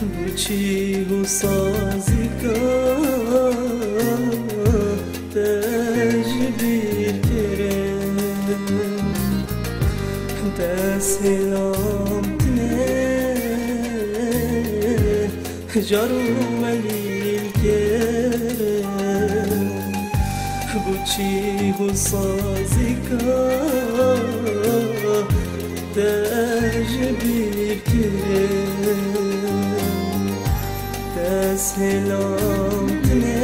તુછી હું સાઝિકા તજબીર કરે દસલામ ને જરૂર વલીલ કરે بوچی و سازی که در جبیر که تسهیلاتنه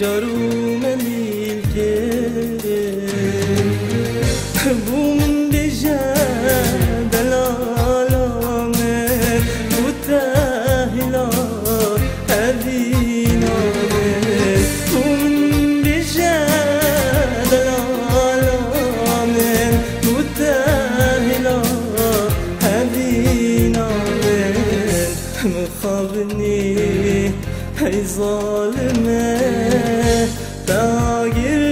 جارو ملیل Ey zalime Dağ gir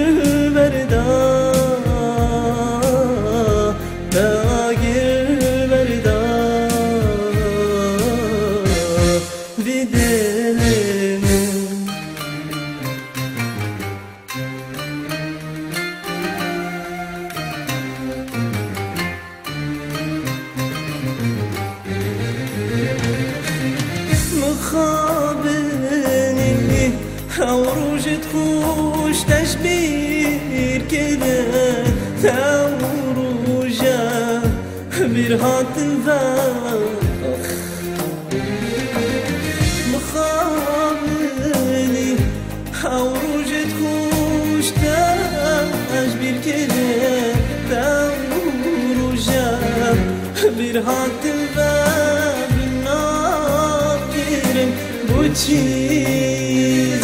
تخوش تشبير كده عروجة برهات الفخ مخابني عروج تخوش تشبير كده عروجة برهات الفخ بوچی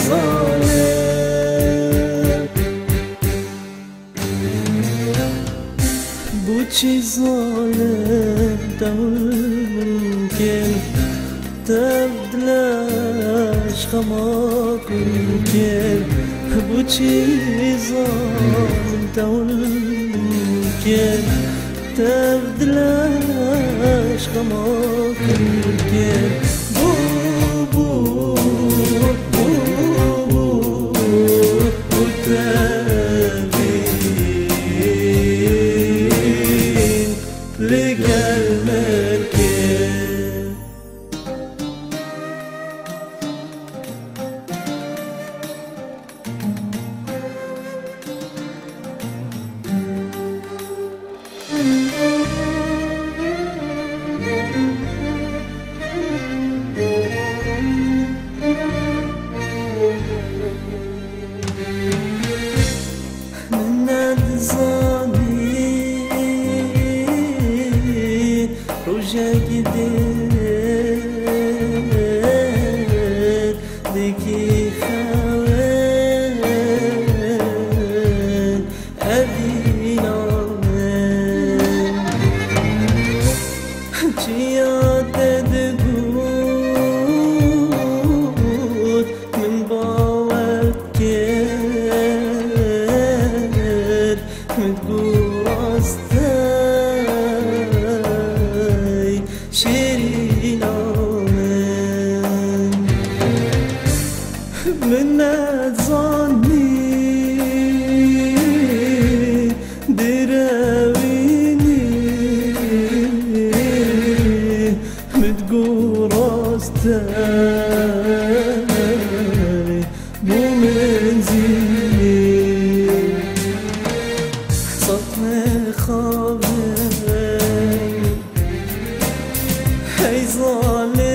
ظالم بوچی ظالم ممكن تبدلش خماك ممكن بوچی ظالم ممكن تبدلش خماك ممكن gelme. منت ظني. درويني متقور استاي مو منزلي. صدمة خابر هی ظالمه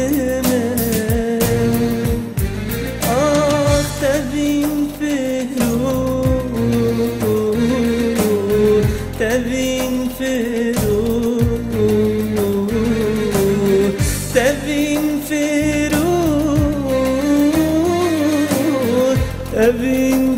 فرود تبین